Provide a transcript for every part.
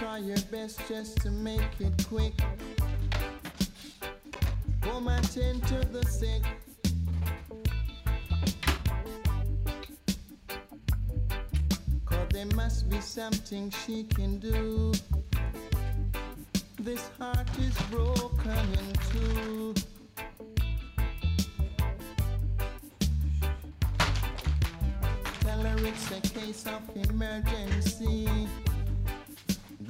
try your best just to make it quick. Come attend to the sick. Cause there must be something she can do. This heart is broken in two. Tell her it's a case of emergency.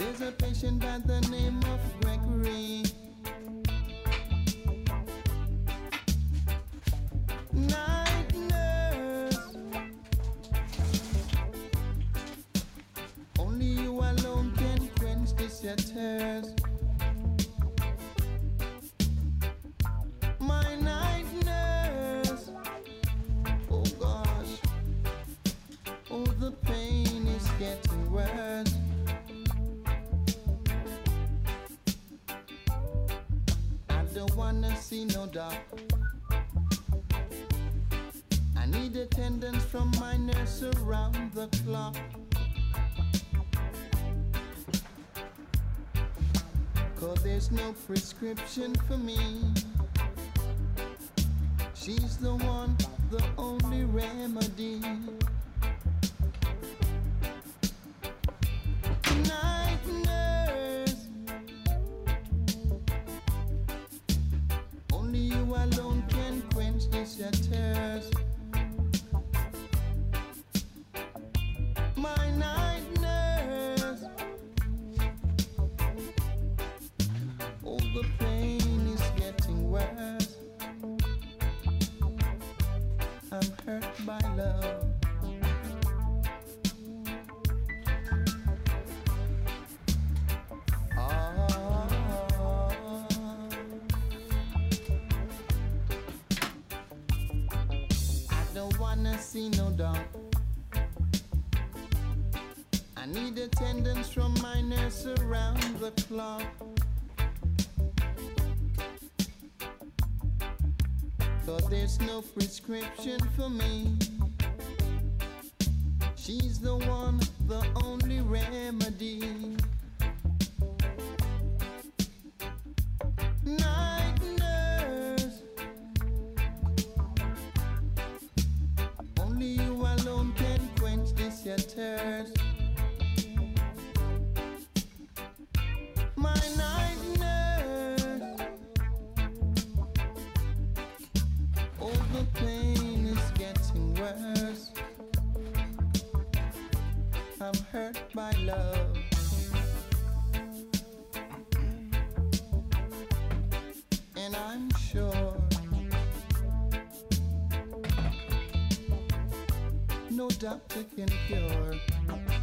There's a patient by the name of Gregory. Night nurse. Only you alone can quench this your wanna see no doc. I need attendance from my nurse around the clock. Cause there's no prescription for me. She's the one, the only remedy. This your thirst. My night nurse. Oh, the pain is getting worse. I'm hurt by love. Wanna see no dog. I need attendance from my nurse around the clock. But there's no prescription for me. She's the one, the only remedy. No doctor can cure